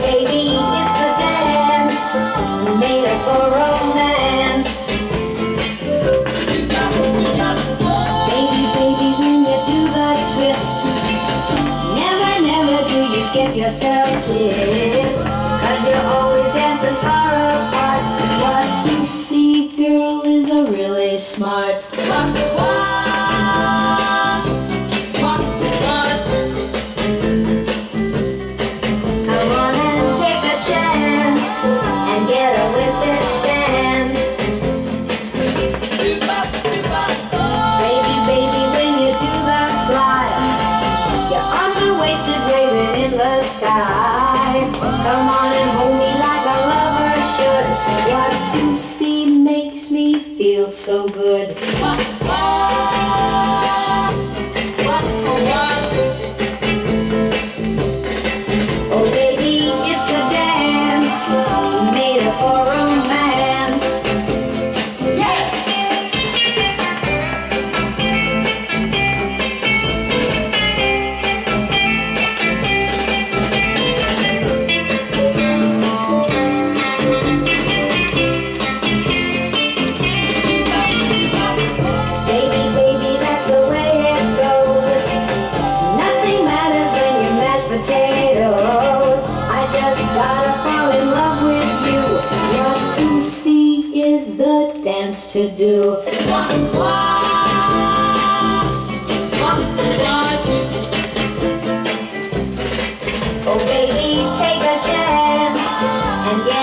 baby, it's a dance made up for romance. Baby, baby, when you do the twist, never, never do you get yourself kissed. Cause you're always dancing far apart. What you see, girl, is a really smart sky. Come on and hold me like a lover should. What you see makes me feel so good. meant to do. Wah, wah. Oh baby, take a chance and get